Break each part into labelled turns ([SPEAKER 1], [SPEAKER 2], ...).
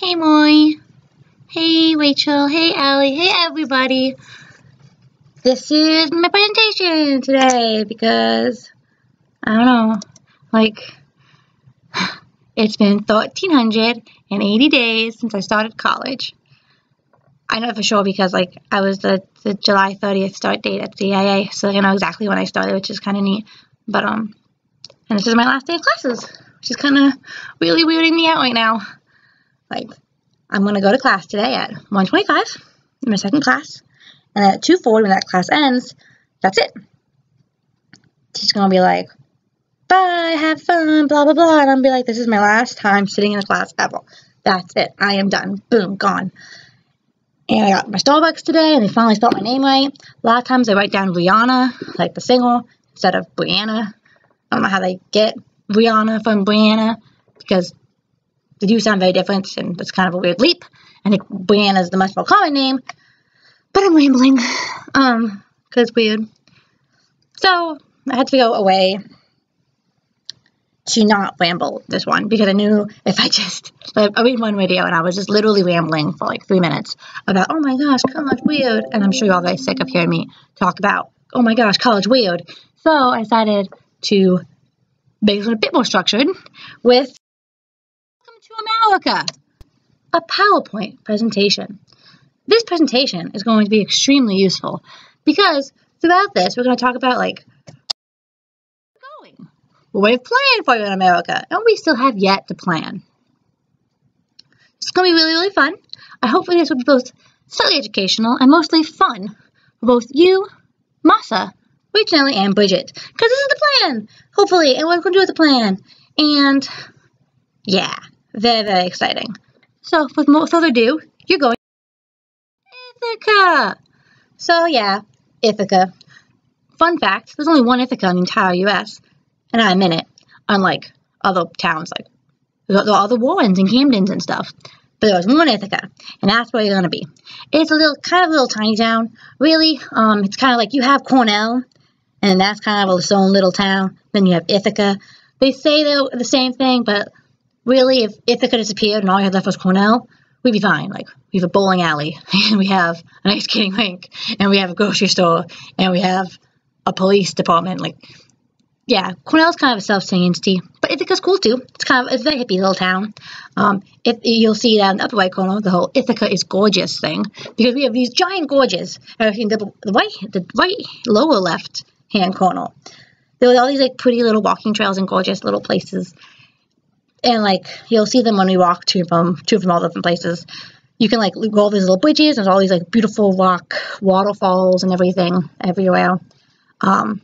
[SPEAKER 1] Hey, Moy. Hey, Rachel. Hey, Allie. Hey, everybody. This is my presentation today because, I don't know, like, it's been 1,380 days since I started college. I know for sure because, like, I was the, the July 30th start date at CIA, so I know exactly when I started, which is kind of neat. But, um, and this is my last day of classes, which is kind of really weirding me out right now. Like, I'm going to go to class today at 125 in my second class. And at 240 when that class ends, that's it. She's going to be like, bye, have fun, blah, blah, blah. And I'm going to be like, this is my last time sitting in a class ever. That's it. I am done. Boom, gone. And I got my Starbucks today, and they finally spelled my name right. A lot of times I write down Rihanna, like the single, instead of Brianna. I don't know how they get Rihanna from Brianna, because they do sound very different, and it's kind of a weird leap. I think Brianna is the much more common name, but I'm rambling, um, because weird. So I had to go away to not ramble this one because I knew if I just like, I made one video and I was just literally rambling for like three minutes about oh my gosh college weird and I'm sure you're all very sick of hearing me talk about oh my gosh college weird so I decided to make it a bit more structured with America, a PowerPoint presentation. This presentation is going to be extremely useful because throughout this, we're going to talk about like going, what we've planned for you in America, and we still have yet to plan. It's going to be really, really fun. I hope this will be both slightly educational and mostly fun for both you, Masa, Rachel, and Bridget. Because this is the plan, hopefully, and we're going to do with the plan. And yeah. Very, very exciting. So, with no further ado, you're going Ithaca! So, yeah, Ithaca. Fun fact, there's only one Ithaca in the entire U.S., and I'm in it, unlike other towns like the, the other Warrens and Camdens and stuff. But there's one Ithaca, and that's where you're going to be. It's a little, kind of a little tiny town. Really, um, it's kind of like you have Cornell, and that's kind of its own little town. Then you have Ithaca. They say they're the same thing, but really, if Ithaca disappeared and all you had left was Cornell, we'd be fine. Like, we have a bowling alley, and we have an ice skating rink, and we have a grocery store, and we have a police department. Like, yeah, Cornell's kind of a self-sustaining entity, but Ithaca's cool too. It's kind of it's a very hippie little town. Um, if you'll see that in the upper right corner, the whole Ithaca is gorgeous thing because we have these giant gorges. And the, the right, the right lower left hand corner, there were all these like pretty little walking trails and gorgeous little places and like you'll see them when we walk to from to from all different places. You can like go all these little bridges. There's all these like beautiful rock waterfalls and everything everywhere. Um,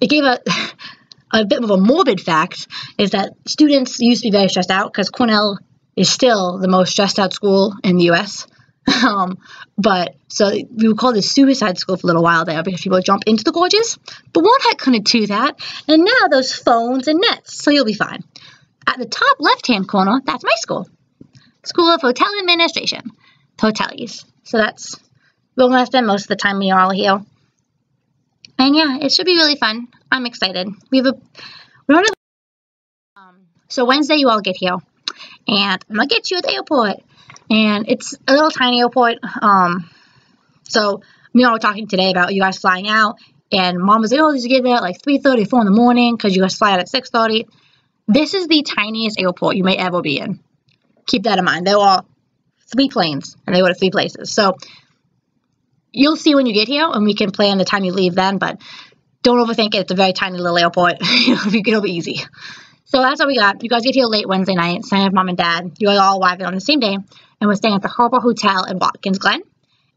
[SPEAKER 1] it gave a a bit of a morbid fact is that students used to be very stressed out because Cornell is still the most stressed out school in the U.S. Um, but so we would call this suicide school for a little while there because people jump into the gorges. But one head couldn't do that, and now there's phones and nets, so you'll be fine. The top left-hand corner, that's my school. School of Hotel Administration, Hoteliers. So that's, we're to spend most of the time we are all here. And yeah, it should be really fun. I'm excited. We have a, we don't have, um, so Wednesday you all get here. And I'm going to get you at the airport. And it's a little tiny airport. Um, so me and I were talking today about you guys flying out. And mom was like, oh, you get there at like 3.30, 4 in the morning because you guys fly out at 6.30. This is the tiniest airport you may ever be in. Keep that in mind. There are three planes, and they go to three places. So you'll see when you get here, and we can plan the time you leave then, but don't overthink it. It's a very tiny little airport. It'll be easy. So that's what we got. You guys get here late Wednesday night, staying with mom and dad. You guys all arriving on the same day, and we're staying at the Harbor Hotel in Watkins Glen.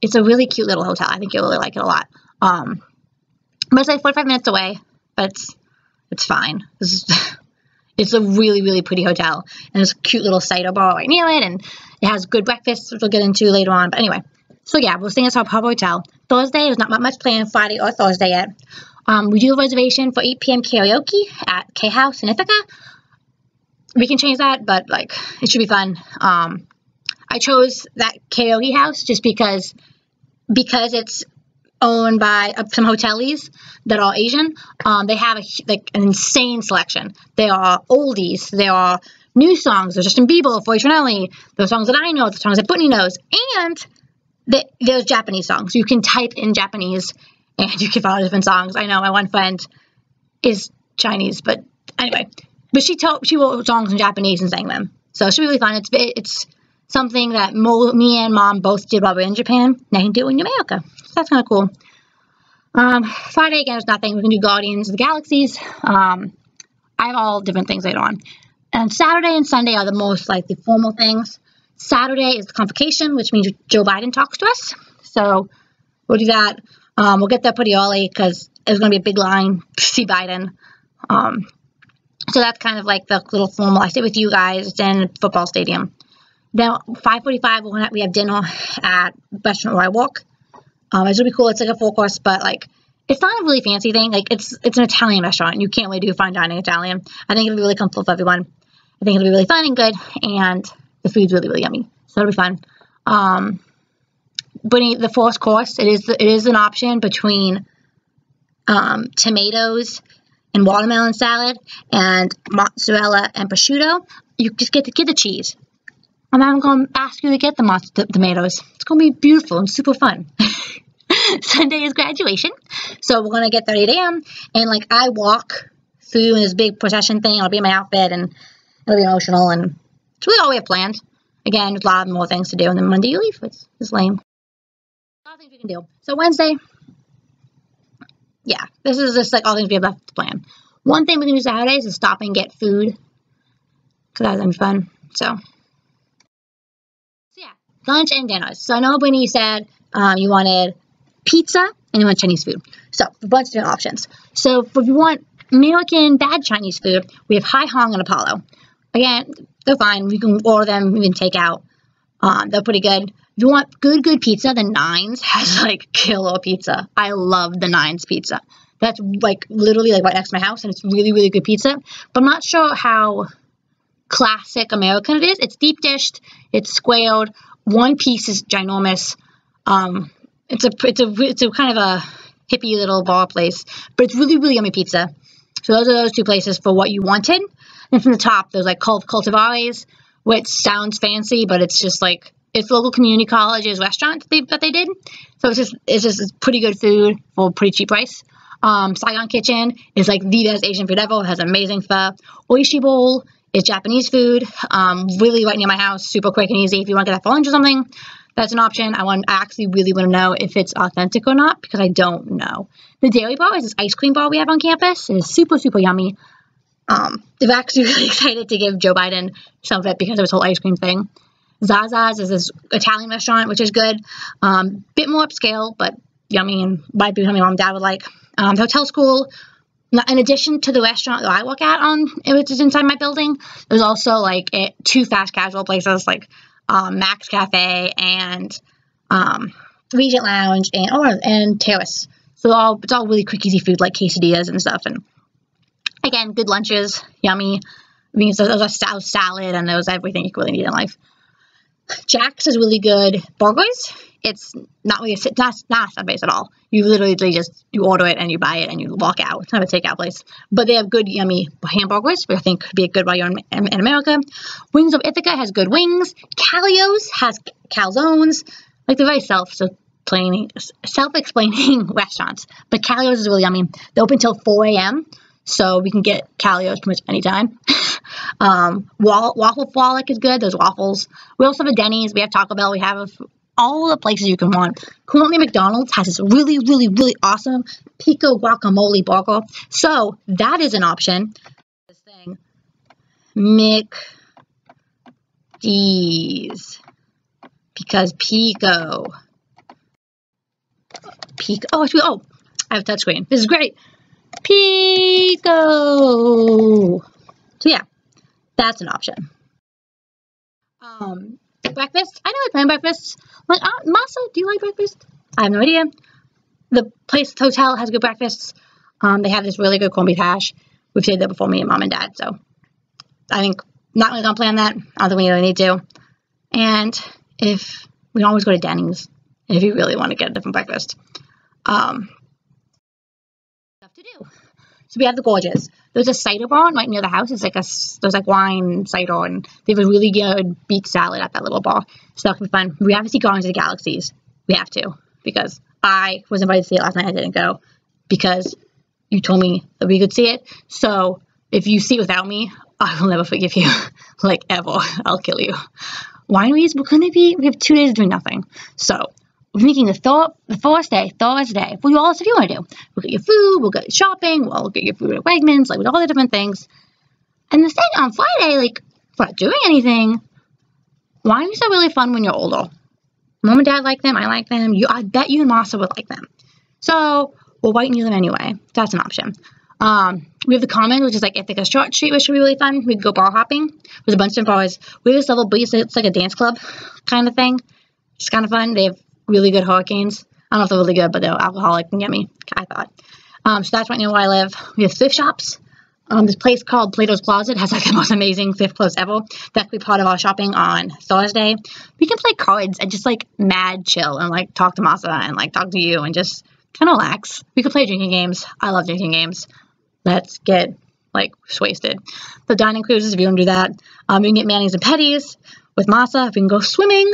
[SPEAKER 1] It's a really cute little hotel. I think you'll really like it a lot. Um, but it's like 45 minutes away, but it's, it's fine. It's a really, really pretty hotel. And there's a cute little cider bar right near it. And it has good breakfast, which we'll get into later on. But anyway, so yeah, we're staying at Harbor Hotel. Thursday, there's not much planned Friday or Thursday yet. Um, we do a reservation for 8 p.m. karaoke at K House in Ithaca. We can change that, but like it should be fun. Um, I chose that karaoke house just because because it's owned by uh, some hoteliers that are Asian. Um, they have a, like an insane selection. There are oldies, there are new songs. There's Justin Bieber, Foy Trinelli, the songs that I know, the songs that Brittany knows, and the, there's Japanese songs. You can type in Japanese and you can find different songs. I know my one friend is Chinese, but anyway, but she told she wrote songs in Japanese and sang them. So it's really fun. It's it's something that Mo, me and mom both did while we were in Japan. Now I can do it in America. So that's kind of cool. Um, Friday again is nothing. We can do Guardians of the Galaxies. Um, I have all different things later on. And Saturday and Sunday are the most like the formal things. Saturday is the convocation, which means Joe Biden talks to us. So we'll do that. Um, we'll get there pretty early because there's going to be a big line to see Biden. Um, so that's kind of like the little formal. I sit with you guys. In football stadium. Then 5:45 we have dinner at restaurant where I walk. Um, it's really cool. It's like a full course, but like it's not a really fancy thing. Like it's it's an Italian restaurant. You can't really do fine dining Italian. I think it'll be really comfortable for everyone. I think it'll be really fun and good, and the food's really really yummy. So it'll be fun. Um, but the fourth course, it is it is an option between um, tomatoes and watermelon salad and mozzarella and prosciutto. You just get to get the cheese. And I'm going to ask you to get the, the tomatoes. It's going to be beautiful and super fun. Sunday is graduation. So we're going to get there at 8 a.m. And like I walk through this big procession thing. I'll be in my outfit and it'll be emotional. And it's really all we have planned. Again, there's a lot more things to do. And then Monday you leave. It's, it's lame. A lot of things we can do. So Wednesday, yeah, this is just like all things we have left to plan. One thing we can do Saturdays is stop and get food. Because that's gonna be fun. So. Lunch and dinners. So I know when you said um, you wanted pizza and you want Chinese food. So a bunch of different options. So if you want American bad Chinese food, we have Hai Hong and Apollo. Again, they're fine. We can order them, even take out. Um, they're pretty good. If you want good, good pizza, the Nines has like killer pizza. I love the Nines pizza. That's like literally like right next to my house, and it's really, really good pizza. But I'm not sure how classic American it is. It's deep dished, it's squared, one piece is ginormous. Um, it's a it's a it's a kind of a hippie little bar place, but it's really, really yummy pizza. So those are those two places for what you wanted. And from the top, there's like Cult Coltivare's, which sounds fancy, but it's just like it's local community college's restaurant that they, that they did. So it's just it's just pretty good food for a pretty cheap price. Um, Saigon Kitchen is like the best Asian food ever. It has amazing pho. Oishi Bowl is Japanese food. Um, really right near my house, super quick and easy. If you want to get that for lunch or something, that's an option. I want I actually really want to know if it's authentic or not because I don't know. The Dairy Bar is this ice cream bar we have on campus. It is super super yummy. Um, they're actually really excited to give Joe Biden some of it because of his whole ice cream thing. Zaza's is this Italian restaurant, which is good. Um, bit more upscale, but yummy and might be something mom and dad would like. Um, hotel school, in addition to the restaurant that I work at on, which is inside my building, there's also like it, two fast casual places like um, Mac's Cafe and um, Regent Lounge and oh, and Terrace. So all it's all really quick, easy food like quesadillas and stuff. And again, good lunches, yummy. I mean, so a salad and there's everything you really need in life. Jack's is really good burgers. It's not really a, not, not a base at all. You literally just you order it and you buy it and you walk out. It's not a takeout place, but they have good yummy hamburgers, which I think could be a good while you're in, in, America. Wings of Ithaca has good wings. Callio's has calzones. Like they're very self explaining self-explaining restaurants, but Callio's is really yummy. They open until 4 a.m. So we can get Callio's pretty much anytime. um, Waffle Frolic is good. There's waffles. We also have a Denny's. We have Taco Bell. We have all the places you can want. Currently, McDonald's has this really, really, really awesome pico guacamole burger. So that is an option. This thing, McD's, because pico, pico. Oh, oh, I have touchscreen. This is great. Pico. So yeah, that's an option. Um, breakfast. I know I plan breakfast. Like, uh, Masa, do you like breakfast? I have no idea. The place, the hotel has good breakfasts. Um, they have this really good corned beef hash. We've stayed there before, me and mom and dad. So I think not really gonna plan that. I don't think we really need to. And if we always go to Denny's if you really want to get a different breakfast. um, do. So we have the Gorges. There's a cider bar right near the house. It's like a there's like wine cider, and they have a really good beet salad at that little bar. So that could be fun. We have to see Guardians of the Galaxies. We have to because I was invited to see it last night. I didn't go because you told me that we could see it. So if you see it without me, I will never forgive you. like ever, I'll kill you. Wineries, we're gonna be. We have two days of doing nothing. So we're making the, th- the first day, Thursday, for you all stuff you want to do. We'll get your food, we'll get shopping, we'll get your food at Wegmans, like with all the different things. And the thing on Friday, like, we're not doing anything. Wineries are really fun when you're older. Mom and dad like them, I like them. You, I bet you and Masa would like them. So we'll whiten you them anyway. That's an option. Um, we have the Common, which is like Ithaca Short Street, which would be really fun. We could go bar hopping. There's a bunch of bars. We have this B, so it's like a dance club kind of thing. It's kind of fun. They have really good hurricanes. I don't know if they're really good, but they're alcoholic and get me, I thought. Um, so that's right near where I live. We have thrift shops. Um, this place called Plato's Closet has like the most amazing thrift clothes ever. That could be part of our shopping on Thursday. We can play cards and just like mad chill and like talk to Masa and like talk to you and just kind of relax. We could play drinking games. I love drinking games. Let's get like wasted. The dining cruises, if you want to do that. Um, we can get Manny's and Petty's with Masa. We can go swimming.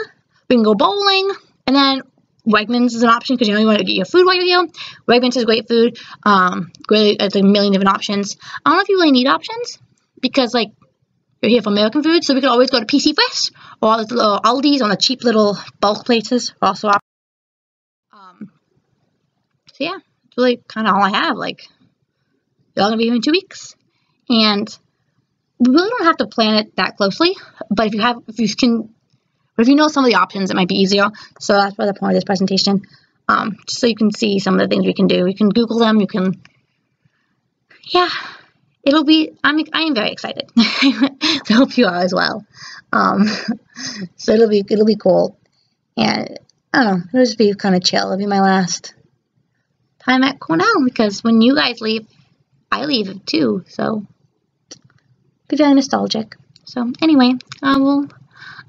[SPEAKER 1] We can go bowling. And then Wegmans is an option because you you want to get your food while you're here. Wegmans has great food. Um, great, it's a million different options. I don't know if you really need options because like you're here for American food, so we could always go to P&C Fresh or little Aldi's on the cheap little bulk places. Also, um, so yeah, it's really kind of all I have. Like, you're all gonna be here in two weeks, and we really don't have to plan it that closely. But if you have, if you can but if you know some of the options, it might be easier. So that's why the point of this presentation. Um, just so you can see some of the things we can do. You can Google them. You can, yeah, it'll be, I'm, I am very excited. I hope you are as well. Um, so it'll be, it'll be cool. And I don't know, it'll just be kind of chill. It'll be my last time at Cornell because when you guys leave, I leave too. So be very nostalgic. So anyway, I will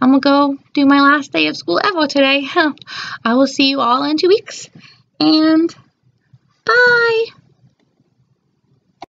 [SPEAKER 1] I'm gonna go do my last day of school ever today. I will see you all in two weeks. And bye.